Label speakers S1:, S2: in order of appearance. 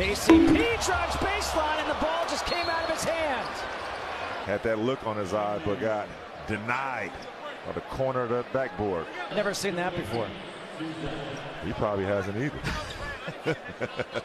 S1: KCP drives baseline, and the ball just came out of his hand.
S2: Had that look on his eye, but got denied by the corner of the backboard.
S1: Never seen that before.
S2: He probably hasn't either.